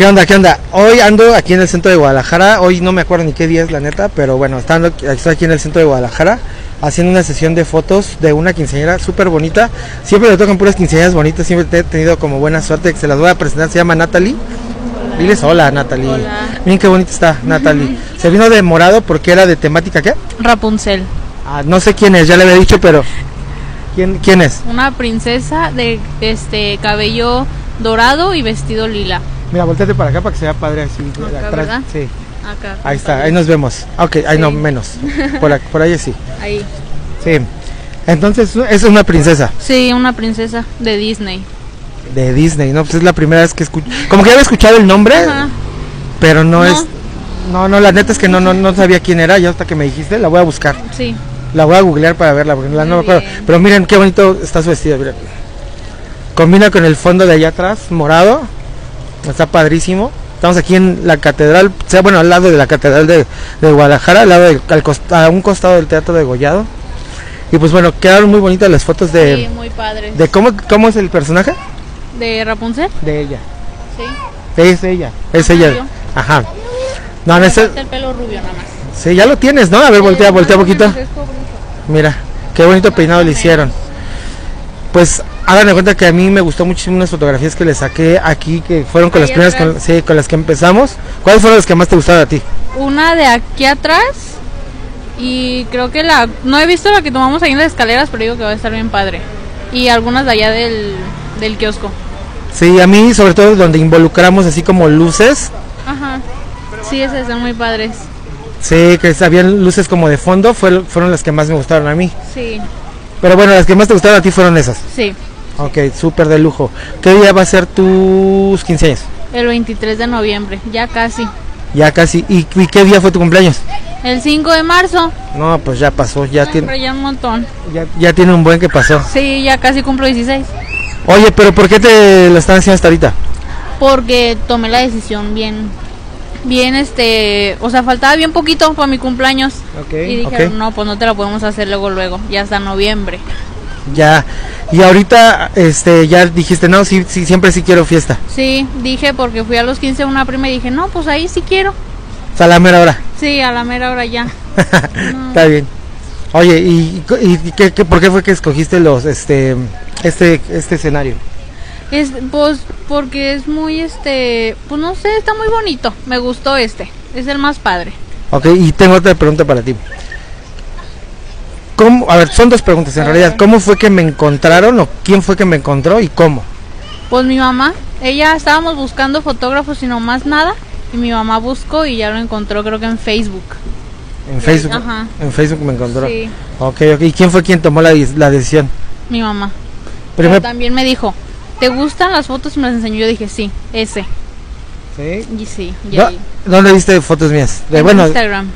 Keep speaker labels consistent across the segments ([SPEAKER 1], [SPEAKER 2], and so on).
[SPEAKER 1] ¿Qué onda? ¿Qué onda? Hoy ando aquí en el centro de Guadalajara. Hoy no me acuerdo ni qué día es la neta, pero bueno, estando, estoy aquí en el centro de Guadalajara haciendo una sesión de fotos de una quinceañera súper bonita. Siempre le tocan puras quinceañeras bonitas, siempre he tenido como buena suerte que se las voy a presentar. Se llama Natalie. Diles hola, Natalie.
[SPEAKER 2] Hola.
[SPEAKER 1] Miren qué bonita está, Natalie. Se vino de morado porque era de temática, ¿qué?
[SPEAKER 2] Rapunzel,
[SPEAKER 1] Ah, no sé quién es, ya le había dicho, pero. ¿Quién, quién es?
[SPEAKER 2] una princesa de este cabello dorado y vestido lila.
[SPEAKER 1] Mira, volteate para acá para que se vea padre así. de
[SPEAKER 2] Acá,
[SPEAKER 1] atrás.
[SPEAKER 2] ¿verdad?
[SPEAKER 1] Sí,
[SPEAKER 2] Acá.
[SPEAKER 1] ahí está, ahí nos vemos. Ok, ahí no, menos. Por, aquí- por ahí sí.
[SPEAKER 2] Ahí.
[SPEAKER 1] Sí. Entonces, es una princesa
[SPEAKER 2] Sí, una princesa de Disney.
[SPEAKER 1] de Disney, ¿no? Pues es la primera vez que escucho. Como que había escuchado el nombre,
[SPEAKER 2] Ajá.
[SPEAKER 1] pero no,
[SPEAKER 2] No.
[SPEAKER 1] es. No, no, la neta es que no, no, no sabía quién era. Ya hasta que me dijiste, la voy a buscar.
[SPEAKER 2] Sí.
[SPEAKER 1] La voy a googlear para verla, porque la no me acuerdo. Pero miren qué bonito está su vestido, miren. Combina con el fondo de allá atrás, morado. Está padrísimo. Estamos aquí en la catedral, o sea, bueno, al lado de la catedral de, de Guadalajara, al lado del, al cost- a un costado del teatro de Gollado. Y pues bueno, quedaron muy bonitas las fotos de,
[SPEAKER 2] sí, muy padre.
[SPEAKER 1] de cómo, cómo es el personaje
[SPEAKER 2] ¿De Rapunzel?
[SPEAKER 1] de ella.
[SPEAKER 2] Sí.
[SPEAKER 1] Es ella, es ella.
[SPEAKER 2] yo.
[SPEAKER 1] Ajá. No, no es
[SPEAKER 2] falta el pelo rubio nada más.
[SPEAKER 1] Sí, ya lo tienes, ¿no? A ver, voltea, voltea
[SPEAKER 2] o
[SPEAKER 1] poquito. Mira, qué bonito peinado le hicieron. Pues hagan de cuenta que a mí me gustó muchísimo unas fotografías que le saqué aquí, que fueron con
[SPEAKER 2] Ahí
[SPEAKER 1] las primeras, con, sí, con las que empezamos. ¿Cuáles fueron las que más te gustaron a ti?
[SPEAKER 2] Una de aquí atrás. Y creo que la. No he visto la que tomamos ahí en las escaleras, pero digo que va a estar bien padre. Y algunas de allá del, del kiosco.
[SPEAKER 1] Sí, a mí sobre todo donde involucramos así como luces,
[SPEAKER 2] Ajá. Sí, esas están muy padres.
[SPEAKER 1] sí, que habían luces como de fondo, fue- fueron las que más me gustaron a mí.
[SPEAKER 2] Sí,
[SPEAKER 1] Pero bueno, las que más te gustaron a ti fueron esas.
[SPEAKER 2] sí.
[SPEAKER 1] Ok, súper de lujo. ¿Qué día va a ser tus 15 años?
[SPEAKER 2] El 23 de noviembre, ya casi.
[SPEAKER 1] Ya casi. ¿Y, y qué día fue tu cumpleaños?
[SPEAKER 2] El 5 de marzo.
[SPEAKER 1] No, pues ya pasó, ya tiene,
[SPEAKER 2] ya un montón.
[SPEAKER 1] ya, ya tiene un buen que pasó.
[SPEAKER 2] Sí, ya casi cumplo 16.
[SPEAKER 1] Oye, pero ¿por qué te lo están haciendo hasta ahorita?
[SPEAKER 2] Porque tomé la decisión bien. Bien, este. O sea, faltaba bien poquito para mi cumpleaños.
[SPEAKER 1] Ok,
[SPEAKER 2] y dijeron, no, pues no te la podemos hacer luego, luego. Ya hasta noviembre.
[SPEAKER 1] Ya. Y ahorita, este, ya dijiste, no, sí, sí, siempre sí quiero fiesta.
[SPEAKER 2] Sí, dije porque fui a los 15 de una prima y dije, no, pues ahí sí quiero.
[SPEAKER 1] O sea, a la mera hora.
[SPEAKER 2] Sí, a la mera hora ya.
[SPEAKER 1] Está bien. Oye, ¿y, y, y qué, qué- por qué fue que escogiste los, este, este, este escenario?
[SPEAKER 2] Es, pues porque es muy, este. Pues no sé, está muy bonito. Me gustó este. Es el más padre.
[SPEAKER 1] Ok, y tengo otra pregunta para ti. ¿Cómo, a ver, son dos preguntas en realidad. ¿Cómo fue que me encontraron o quién fue que me encontró y cómo?
[SPEAKER 2] Pues mi mamá, ella estábamos buscando fotógrafos y no más nada. Y mi mamá buscó y ya lo encontró, creo que en Facebook.
[SPEAKER 1] En Facebook.
[SPEAKER 2] ajá.
[SPEAKER 1] En Facebook me encontró.
[SPEAKER 2] Sí,
[SPEAKER 1] Ok, ok. ¿Y quién fue quien tomó la, decisión?
[SPEAKER 2] mi mamá. Pero también me dijo, ¿te gustan las fotos? Y me las enseñó. Yo dije, sí, ese.
[SPEAKER 1] ¿Sí?
[SPEAKER 2] Y sí, y
[SPEAKER 1] ¿Dó-
[SPEAKER 2] ahí.
[SPEAKER 1] ¿Dónde viste fotos mías? De,
[SPEAKER 2] En
[SPEAKER 1] bueno,
[SPEAKER 2] Instagram.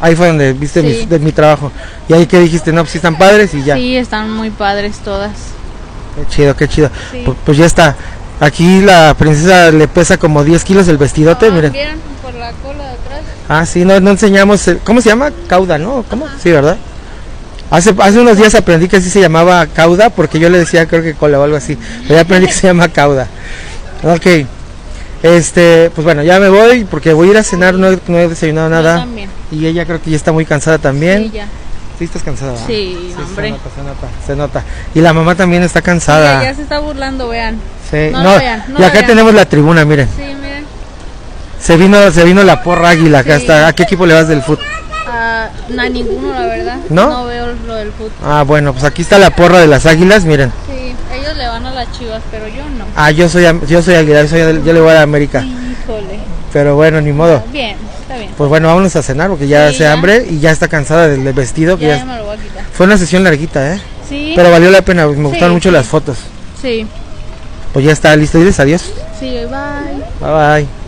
[SPEAKER 1] Ahí fue donde viste
[SPEAKER 2] Sí.
[SPEAKER 1] mis- de mi trabajo. Y ahí que dijiste, no, pues sí están padres y ya.
[SPEAKER 2] Sí, están muy padres todas.
[SPEAKER 1] Qué chido, qué chido.
[SPEAKER 2] Sí.
[SPEAKER 1] Pu- Pues, ya está. Aquí la princesa le pesa como 10 kilos el vestidote,
[SPEAKER 2] Ah,
[SPEAKER 1] miren.
[SPEAKER 2] ¿Vieron por la cola de atrás?
[SPEAKER 1] Ah, sí, no, no enseñamos. el- ¿Cómo se llama? Cauda, ¿no? ¿Cómo? Sí, ¿verdad? Hace, hace unos días aprendí que así se llamaba cauda porque yo le decía creo que cola o algo así. Pero ya aprendí que se llama cauda. Ok. Este, pues bueno, ya me voy porque voy a ir a cenar, no, he- no he desayunado
[SPEAKER 2] Yo
[SPEAKER 1] nada.
[SPEAKER 2] también.
[SPEAKER 1] Y ella creo que ya está muy cansada también.
[SPEAKER 2] Sí, ya.
[SPEAKER 1] Sí, estás cansada.
[SPEAKER 2] Sí,
[SPEAKER 1] se
[SPEAKER 2] hombre.
[SPEAKER 1] nota, se nota, se nota. Y la mamá también está cansada.
[SPEAKER 2] Ella ya se está burlando, vean.
[SPEAKER 1] Sí,
[SPEAKER 2] No
[SPEAKER 1] no,
[SPEAKER 2] vean, no
[SPEAKER 1] y acá
[SPEAKER 2] vean.
[SPEAKER 1] tenemos la tribuna, miren.
[SPEAKER 2] Sí, miren.
[SPEAKER 1] Se vino, se vino la porra águila acá
[SPEAKER 2] Sí.
[SPEAKER 1] está. ¿A qué equipo le vas del fútbol?
[SPEAKER 2] No, a ninguno, la verdad.
[SPEAKER 1] ¿No?
[SPEAKER 2] No veo lo del fútbol.
[SPEAKER 1] Ah, bueno, pues aquí está la porra de las águilas, miren.
[SPEAKER 2] Sí, ellos le van a las chivas, pero yo no.
[SPEAKER 1] Ah, yo soy yo soy águila, yo, soy del- yo le voy a la América.
[SPEAKER 2] Híjole.
[SPEAKER 1] Pero bueno, ni modo.
[SPEAKER 2] Bien, está bien.
[SPEAKER 1] Pues bueno, vámonos a cenar porque ya
[SPEAKER 2] Sí,
[SPEAKER 1] hace
[SPEAKER 2] ya.
[SPEAKER 1] hambre y ya está cansada del del vestido. que
[SPEAKER 2] Ya,
[SPEAKER 1] ya-
[SPEAKER 2] ya me lo voy a quitar.
[SPEAKER 1] Fue una sesión larguita, ¿eh?
[SPEAKER 2] Sí.
[SPEAKER 1] Pero valió la pena, me gustaron mucho
[SPEAKER 2] sí.
[SPEAKER 1] las fotos.
[SPEAKER 2] Sí.
[SPEAKER 1] Pues ya está listo, diles adiós.
[SPEAKER 2] Sí, bye.
[SPEAKER 1] Bye bye.